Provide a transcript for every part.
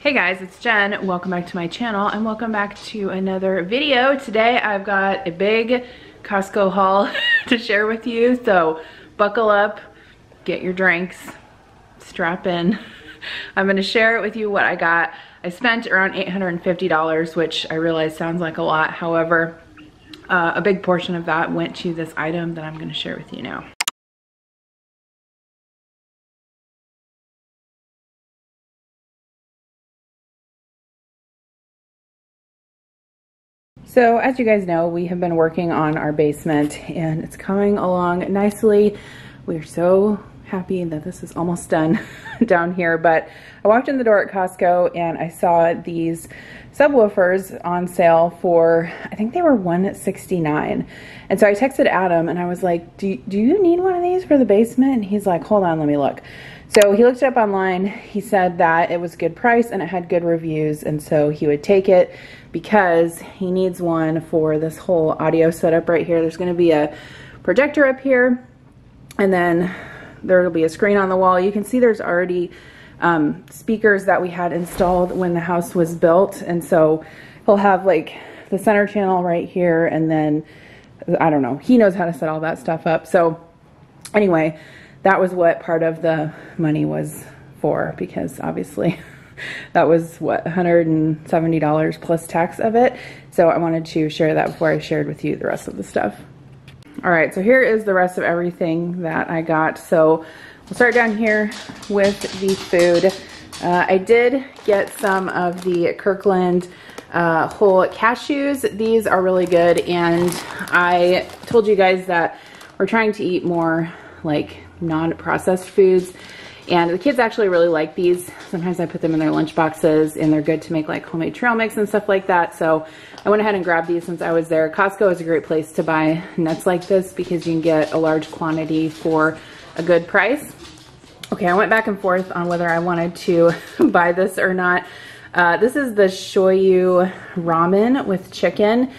Hey guys, it's Jen. Welcome back to my channel and welcome back to another video. Today I've got a big Costco haul to share with you. So buckle up, get your drinks, strap in. I'm gonna share it with you what I got. I spent around $850, which I realize sounds like a lot. However, uh, a big portion of that went to this item that I'm gonna share with you now. So as you guys know, we have been working on our basement and it's coming along nicely. We're so happy that this is almost done down here, but I walked in the door at Costco and I saw these subwoofers on sale for, I think they were 169 And so I texted Adam and I was like, do, do you need one of these for the basement? And he's like, hold on, let me look. So he looked it up online. He said that it was a good price and it had good reviews. And so he would take it because he needs one for this whole audio setup right here. There's going to be a projector up here and then there will be a screen on the wall. You can see there's already um, speakers that we had installed when the house was built. And so he'll have like the center channel right here and then I don't know. He knows how to set all that stuff up. So anyway, that was what part of the money was for because obviously that was what $170 plus tax of it. So I wanted to share that before I shared with you the rest of the stuff. All right, so here is the rest of everything that I got. So we'll start down here with the food. Uh, I did get some of the Kirkland uh, whole cashews. These are really good and I told you guys that we're trying to eat more like non-processed foods. And the kids actually really like these. Sometimes I put them in their lunch boxes and they're good to make like homemade trail mix and stuff like that. So I went ahead and grabbed these since I was there. Costco is a great place to buy nuts like this because you can get a large quantity for a good price. Okay, I went back and forth on whether I wanted to buy this or not. Uh, this is the shoyu ramen with chicken.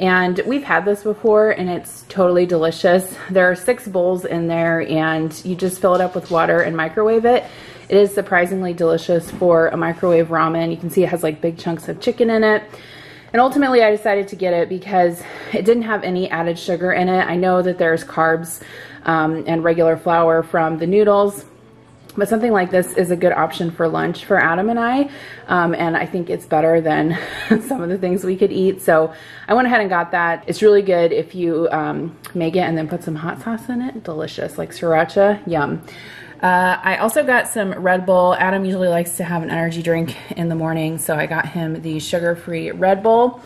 And we've had this before and it's totally delicious. There are six bowls in there and you just fill it up with water and microwave it. It is surprisingly delicious for a microwave ramen. You can see it has like big chunks of chicken in it. And ultimately I decided to get it because it didn't have any added sugar in it. I know that there's carbs um, and regular flour from the noodles but something like this is a good option for lunch for Adam and I. Um, and I think it's better than some of the things we could eat. So I went ahead and got that. It's really good if you um, make it and then put some hot sauce in it. Delicious, like sriracha, yum. Uh, I also got some Red Bull. Adam usually likes to have an energy drink in the morning, so I got him the sugar-free Red Bull.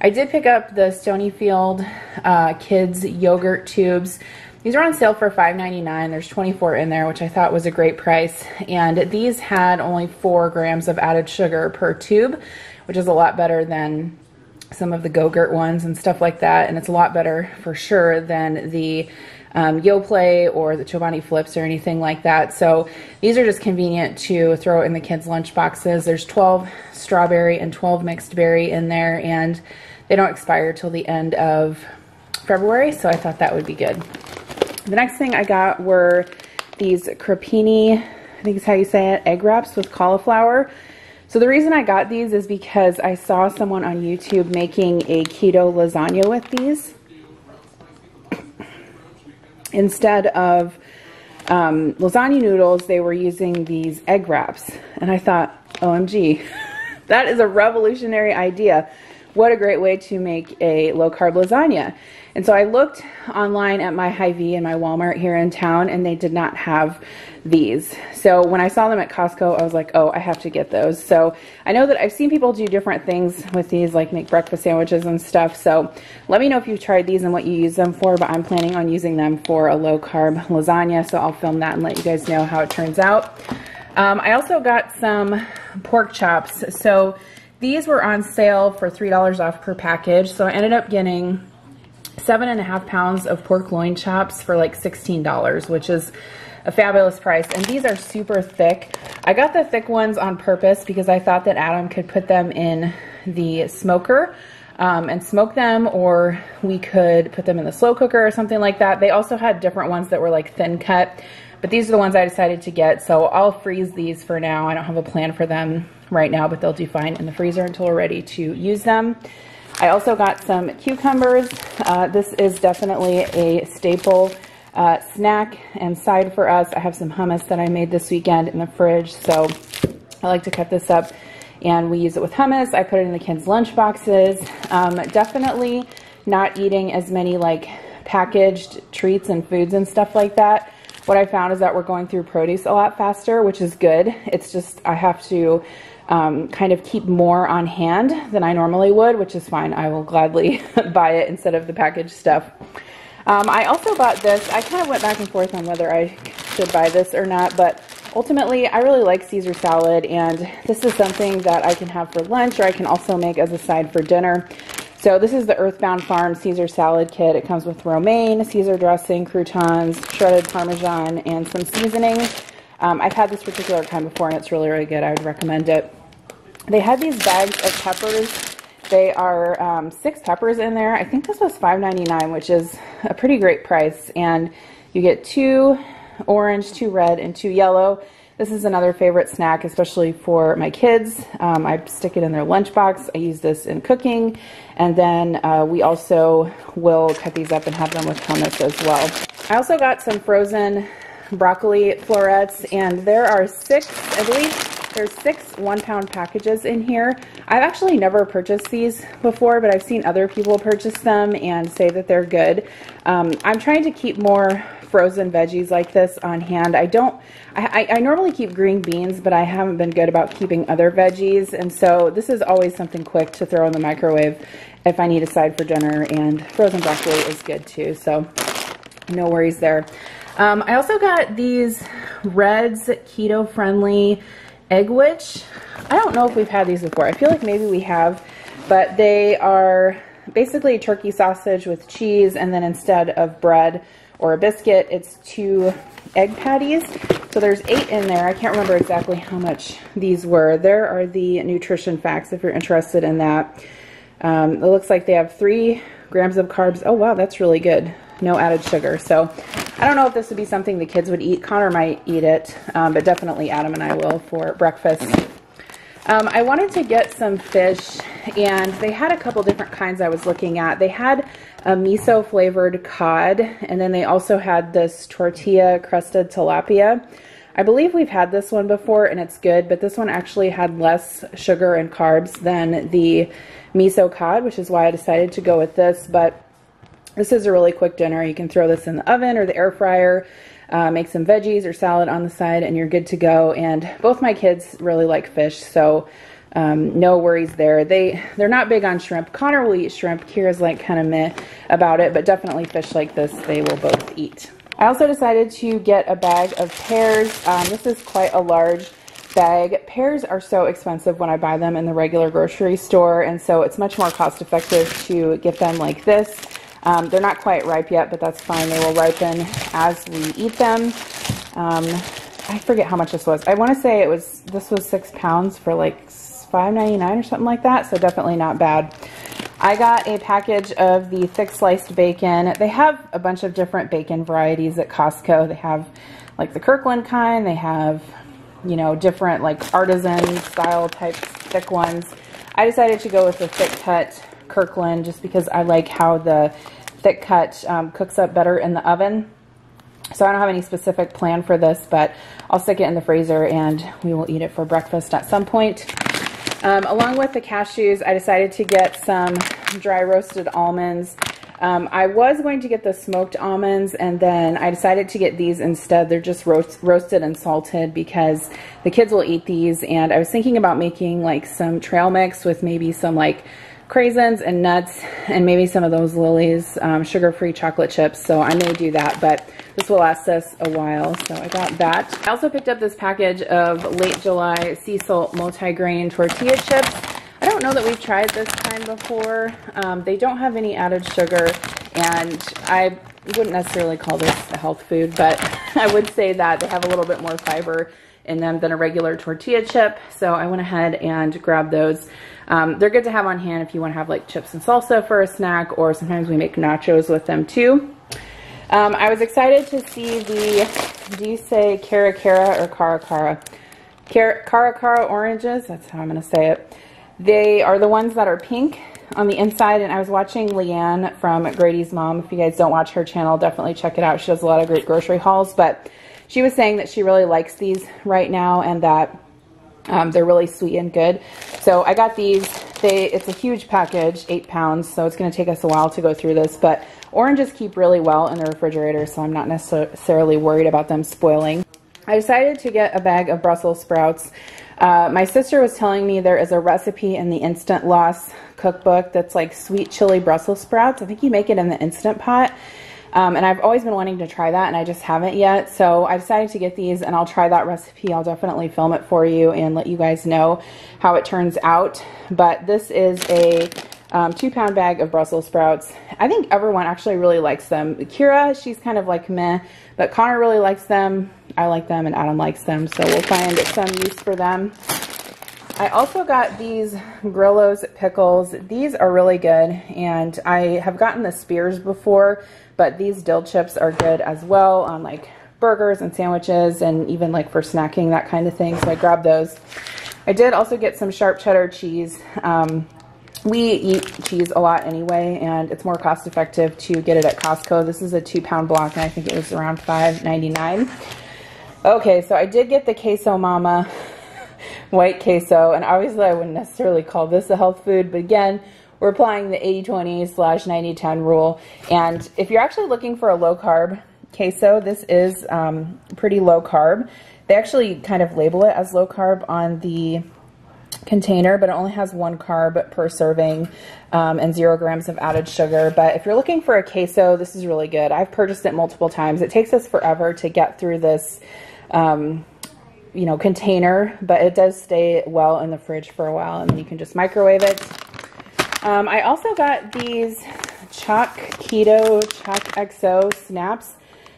I did pick up the Stonyfield uh, Kids Yogurt Tubes. These are on sale for $5.99. There's 24 in there, which I thought was a great price. And these had only four grams of added sugar per tube, which is a lot better than some of the Go-Gurt ones and stuff like that. And it's a lot better for sure than the um, Yoplait or the Chobani Flips or anything like that. So these are just convenient to throw in the kids' lunch boxes. There's 12 strawberry and 12 mixed berry in there, and they don't expire till the end of February, so I thought that would be good. The next thing I got were these crepini, I think is how you say it, egg wraps with cauliflower. So the reason I got these is because I saw someone on YouTube making a keto lasagna with these. Instead of um, lasagna noodles, they were using these egg wraps. And I thought, OMG, that is a revolutionary idea. What a great way to make a low carb lasagna. And so I looked online at my Hy-Vee and my Walmart here in town and they did not have these. So when I saw them at Costco, I was like, oh, I have to get those. So I know that I've seen people do different things with these, like make breakfast sandwiches and stuff. So let me know if you've tried these and what you use them for, but I'm planning on using them for a low carb lasagna. So I'll film that and let you guys know how it turns out. Um, I also got some pork chops. So these were on sale for $3 off per package. So I ended up getting seven and a half pounds of pork loin chops for like $16, which is a fabulous price. And these are super thick. I got the thick ones on purpose because I thought that Adam could put them in the smoker um, and smoke them or we could put them in the slow cooker or something like that. They also had different ones that were like thin cut, but these are the ones I decided to get. So I'll freeze these for now. I don't have a plan for them right now, but they'll do fine in the freezer until we're ready to use them. I also got some cucumbers. Uh, this is definitely a staple uh, snack and side for us. I have some hummus that I made this weekend in the fridge, so I like to cut this up and we use it with hummus. I put it in the kids' lunch boxes. Um, definitely not eating as many like packaged treats and foods and stuff like that. What I found is that we're going through produce a lot faster, which is good. It's just I have to um, kind of keep more on hand than I normally would, which is fine. I will gladly buy it instead of the packaged stuff. Um, I also bought this. I kind of went back and forth on whether I should buy this or not, but ultimately I really like Caesar salad and this is something that I can have for lunch or I can also make as a side for dinner. So this is the Earthbound Farm Caesar salad kit. It comes with romaine, Caesar dressing, croutons, shredded Parmesan, and some seasoning. Um, I've had this particular kind before and it's really, really good. I would recommend it. They had these bags of peppers. They are um, six peppers in there. I think this was $5.99, which is a pretty great price. And you get two orange, two red, and two yellow. This is another favorite snack, especially for my kids. Um, I stick it in their lunchbox. I use this in cooking. And then uh, we also will cut these up and have them with hummus as well. I also got some frozen broccoli florets, and there are six, I believe there's six one pound packages in here. I've actually never purchased these before, but I've seen other people purchase them and say that they're good. Um, I'm trying to keep more frozen veggies like this on hand. I don't, I, I, normally keep green beans, but I haven't been good about keeping other veggies. And so this is always something quick to throw in the microwave if I need a side for dinner. And frozen broccoli is good too. So no worries there. Um, I also got these Red's keto friendly Egg'wich. I don't know if we've had these before. I feel like maybe we have, but they are basically turkey sausage with cheese and then instead of bread or a biscuit, it's two egg patties. So there's eight in there. I can't remember exactly how much these were. There are the nutrition facts if you're interested in that. Um, it looks like they have three grams of carbs. Oh, wow, that's really good. No added sugar. So I don't know if this would be something the kids would eat. Connor might eat it, um, but definitely Adam and I will for breakfast. Um, I wanted to get some fish, and they had a couple different kinds I was looking at. They had a miso flavored cod, and then they also had this tortilla crusted tilapia. I believe we've had this one before and it's good, but this one actually had less sugar and carbs than the miso cod, which is why I decided to go with this. But this is a really quick dinner. You can throw this in the oven or the air fryer, uh, make some veggies or salad on the side, and you're good to go. And both my kids really like fish, so um, no worries there. They, they're not big on shrimp. Connor will eat shrimp. Kira's like kind of meh about it, but definitely fish like this, they will both eat. I also decided to get a bag of pears. Um, this is quite a large bag. Pears are so expensive when I buy them in the regular grocery store, and so it's much more cost effective to get them like this. Um, they're not quite ripe yet, but that's fine. They will ripen as we eat them. Um, I forget how much this was. I want to say it was this was six pounds for like $5.99 or something like that, so definitely not bad. I got a package of the thick sliced bacon. They have a bunch of different bacon varieties at Costco. They have like the Kirkland kind. They have, you know, different like artisan style type thick ones. I decided to go with the thick cut Kirkland just because I like how the thick cut um, cooks up better in the oven. So I don't have any specific plan for this, but I'll stick it in the freezer and we will eat it for breakfast at some point. Um, along with the cashews, I decided to get some dry roasted almonds. Um, I was going to get the smoked almonds and then I decided to get these instead. They're just roast, roasted and salted because the kids will eat these and I was thinking about making like some trail mix with maybe some like craisins and nuts and maybe some of those Lily's, um, sugar-free chocolate chips. So I may do that, but this will last us a while. So I got that. I also picked up this package of Late July sea salt multi-grain tortilla chips. I don't know that we've tried this kind before. Um, they don't have any added sugar and I wouldn't necessarily call this a health food, but I would say that they have a little bit more fiber them than a regular tortilla chip. So I went ahead and grabbed those. Um, they're good to have on hand if you want to have like chips and salsa for a snack, or sometimes we make nachos with them too. Um, I was excited to see the, do you say cara cara or cara cara? Cara Cara oranges, that's how I'm going to say it. They are the ones that are pink on the inside, and I was watching Leanne from Grady's Mom. If you guys don't watch her channel, definitely check it out. She does a lot of great grocery hauls, but she was saying that she really likes these right now and that um, they're really sweet and good. So I got these. They It's a huge package, eight pounds, so it's going to take us a while to go through this, but oranges keep really well in the refrigerator, so I'm not necessarily worried about them spoiling. I decided to get a bag of Brussels sprouts. Uh, my sister was telling me there is a recipe in the Instant Loss cookbook that's like sweet chili Brussels sprouts. I think you make it in the Instant Pot. Um, and I've always been wanting to try that and I just haven't yet. So I decided to get these and I'll try that recipe. I'll definitely film it for you and let you guys know how it turns out. But this is a um, two pound bag of Brussels sprouts. I think everyone actually really likes them. Kira, she's kind of like meh, but Connor really likes them. I like them and Adam likes them. So we'll find some use for them. I also got these Grillo's pickles. These are really good and I have gotten the spears before, but these dill chips are good as well on like burgers and sandwiches and even like for snacking, that kind of thing. So I grabbed those. I did also get some sharp cheddar cheese. Um, we eat cheese a lot anyway, and it's more cost effective to get it at Costco. This is a two pound block, and I think it was around $5.99. Okay, so I did get the Queso Mama white queso, and obviously I wouldn't necessarily call this a health food, but again, we're applying the 80-20 slash 90-10 rule, and if you're actually looking for a low carb queso, this is um, pretty low carb. They actually kind of label it as low carb on the container, but it only has one carb per serving um, and zero grams of added sugar. But if you're looking for a queso, this is really good. I've purchased it multiple times. It takes us forever to get through this, um, you know, container, but it does stay well in the fridge for a while, and then you can just microwave it. Um, I also got these Choc Keto Choc XO snaps.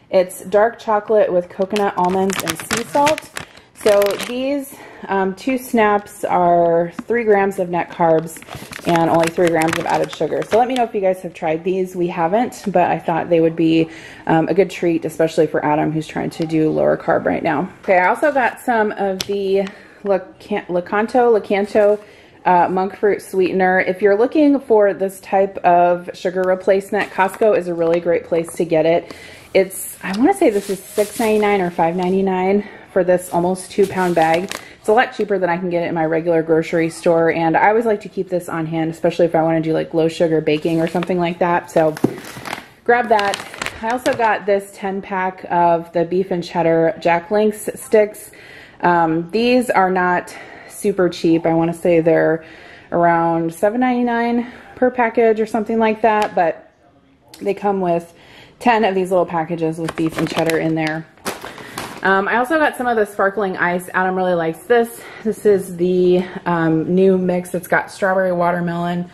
It's dark chocolate with coconut almonds and sea salt. So these um, two snaps are three grams of net carbs and only three grams of added sugar. So let me know if you guys have tried these. We haven't, but I thought they would be um, a good treat, especially for Adam who's trying to do lower carb right now. Okay, I also got some of the Lakanto, Lakanto uh, monk fruit sweetener. If you're looking for this type of sugar replacement, Costco is a really great place to get it. It's, I want to say this is $6.99 or $5.99 for this almost two pound bag. It's a lot cheaper than I can get it in my regular grocery store. And I always like to keep this on hand, especially if I want to do like low sugar baking or something like that. So grab that. I also got this 10 pack of the beef and cheddar Jack Links sticks. Um, these are not super cheap. I want to say they're around $7.99 per package or something like that, but they come with 10 of these little packages with beef and cheddar in there. Um, I also got some of the sparkling ice. Adam really likes this. This is the um, new mix. It's got strawberry watermelon,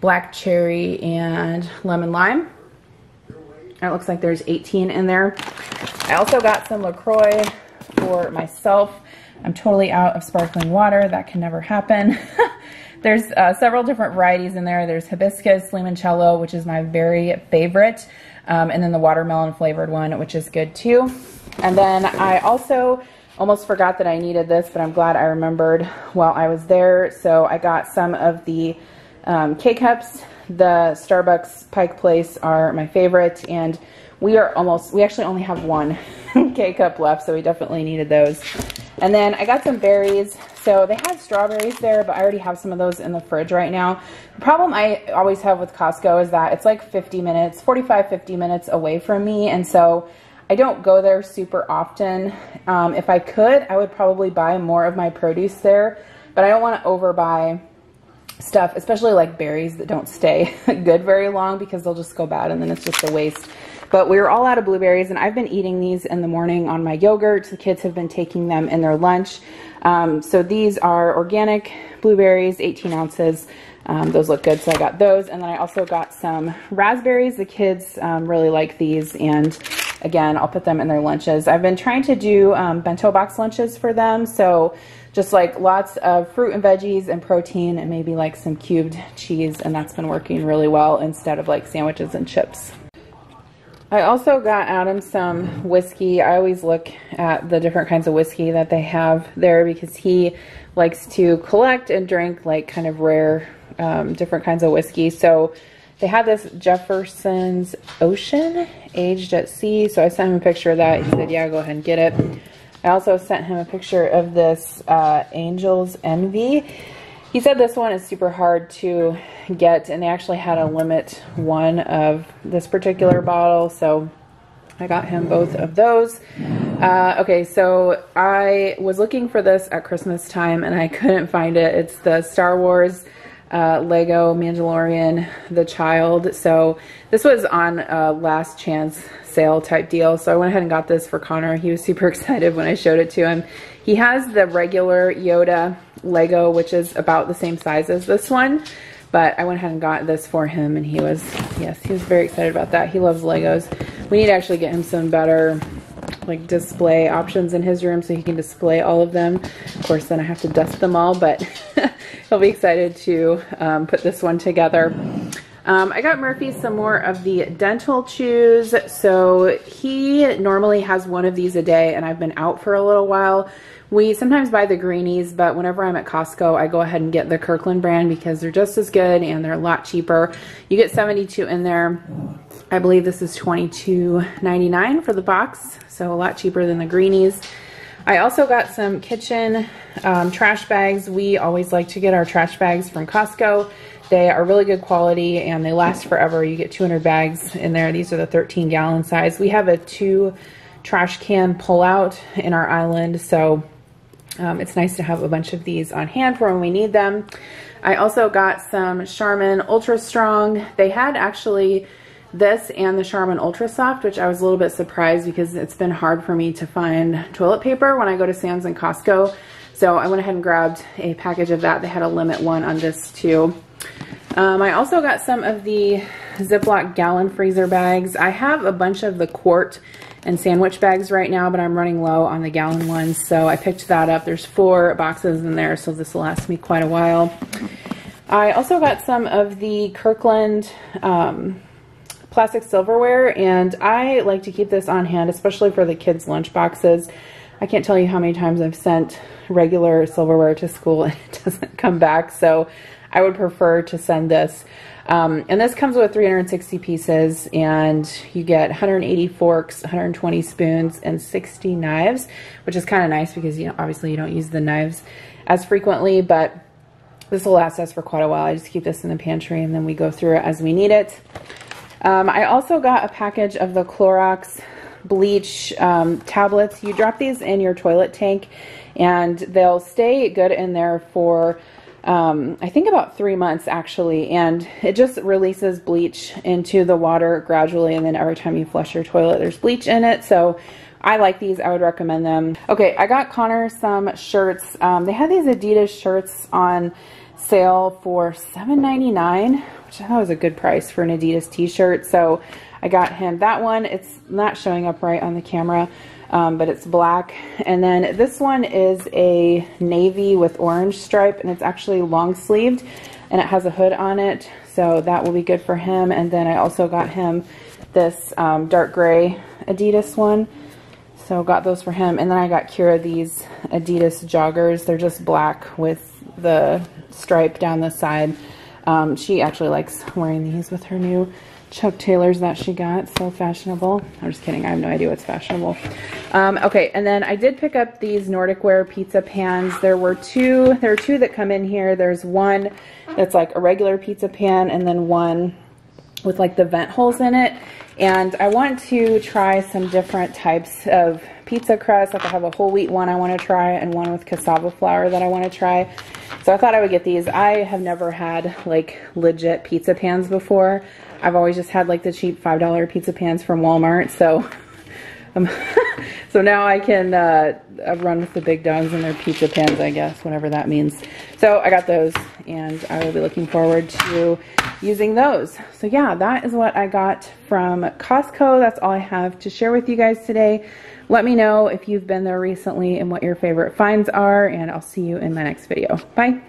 black cherry, and lemon lime. It looks like there's 18 in there. I also got some LaCroix for myself. I'm totally out of sparkling water. That can never happen. there's uh, several different varieties in there. There's hibiscus, limoncello, which is my very favorite. Um, and then the watermelon flavored one, which is good too. And then I also almost forgot that I needed this, but I'm glad I remembered while I was there. So I got some of the um, K-Cups. The Starbucks Pike Place are my favorite, and we are almost, we actually only have one K-Cup left, so we definitely needed those. And then I got some berries. So they had strawberries there, but I already have some of those in the fridge right now. The problem I always have with Costco is that it's like 50 minutes, 45, 50 minutes away from me. And so I don't go there super often. Um, if I could, I would probably buy more of my produce there, but I don't want to overbuy stuff, especially like berries that don't stay good very long because they'll just go bad and then it's just a waste. But we were all out of blueberries and I've been eating these in the morning on my yogurt. The kids have been taking them in their lunch. Um, so these are organic blueberries, 18 ounces. Um, those look good, so I got those. And then I also got some raspberries. The kids um, really like these and again, I'll put them in their lunches. I've been trying to do um, bento box lunches for them. So just like lots of fruit and veggies and protein and maybe like some cubed cheese. And that's been working really well instead of like sandwiches and chips. I also got Adam some whiskey. I always look at the different kinds of whiskey that they have there because he likes to collect and drink like kind of rare um, different kinds of whiskey. So they had this Jefferson's Ocean aged at sea. So I sent him a picture of that. He said, yeah, go ahead and get it. I also sent him a picture of this uh, Angel's Envy. He said this one is super hard to get and they actually had a limit one of this particular bottle. So I got him both of those. Uh, okay, so I was looking for this at Christmas time and I couldn't find it. It's the Star Wars uh, Lego Mandalorian The Child. So this was on a last chance sale type deal. So I went ahead and got this for Connor. He was super excited when I showed it to him. He has the regular Yoda Lego, which is about the same size as this one. But I went ahead and got this for him and he was, yes, he was very excited about that. He loves Legos. We need to actually get him some better like display options in his room so he can display all of them. Of course, then I have to dust them all, but he'll be excited to um, put this one together. Um, I got Murphy some more of the dental chews. So he normally has one of these a day and I've been out for a little while. We sometimes buy the greenies, but whenever I'm at Costco, I go ahead and get the Kirkland brand because they're just as good and they're a lot cheaper. You get 72 in there. I believe this is $22.99 for the box, so a lot cheaper than the greenies. I also got some kitchen um, trash bags. We always like to get our trash bags from Costco. They are really good quality and they last forever. You get 200 bags in there. These are the 13 gallon size. We have a two trash can pull out in our island, so um, it's nice to have a bunch of these on hand for when we need them. I also got some Charmin Ultra Strong. They had actually this and the Charmin Ultra Soft, which I was a little bit surprised because it's been hard for me to find toilet paper when I go to Sam's and Costco. So I went ahead and grabbed a package of that. They had a limit one on this too. Um, I also got some of the Ziploc gallon freezer bags. I have a bunch of the quart and sandwich bags right now, but I'm running low on the gallon ones, so I picked that up. There's four boxes in there, so this will last me quite a while. I also got some of the Kirkland um, plastic silverware, and I like to keep this on hand, especially for the kids' lunch boxes. I can't tell you how many times I've sent regular silverware to school and it doesn't come back, so I would prefer to send this. Um, and this comes with 360 pieces and you get 180 forks, 120 spoons, and 60 knives, which is kind of nice because you know obviously you don't use the knives as frequently, but this will last us for quite a while. I just keep this in the pantry and then we go through it as we need it. Um, I also got a package of the Clorox bleach um, tablets. You drop these in your toilet tank and they'll stay good in there for um, I think about three months actually, and it just releases bleach into the water gradually, and then every time you flush your toilet, there's bleach in it. So I like these. I would recommend them. Okay, I got Connor some shirts. Um, they had these Adidas shirts on sale for $7.99, which I thought was a good price for an Adidas t-shirt. So I got him that one. It's not showing up right on the camera um, but it's black. And then this one is a navy with orange stripe, and it's actually long sleeved, and it has a hood on it, so that will be good for him. And then I also got him this um, dark gray Adidas one, so got those for him. And then I got Kira these Adidas joggers. They're just black with the stripe down the side. Um, she actually likes wearing these with her new Chuck Taylors that she got. So fashionable. I'm just kidding. I have no idea what's fashionable. Um, okay, and then I did pick up these Nordic Ware pizza pans. There were two. There are two that come in here. There's one that's like a regular pizza pan and then one with like the vent holes in it. And I want to try some different types of pizza crust. Like I have a whole wheat one I want to try and one with cassava flour that I want to try. So I thought I would get these. I have never had like legit pizza pans before. I've always just had like the cheap $5 pizza pans from Walmart. So um, so now I can uh, run with the big dogs and their pizza pans, I guess, whatever that means. So I got those and I will be looking forward to using those. So yeah, that is what I got from Costco. That's all I have to share with you guys today. Let me know if you've been there recently and what your favorite finds are, and I'll see you in my next video. Bye.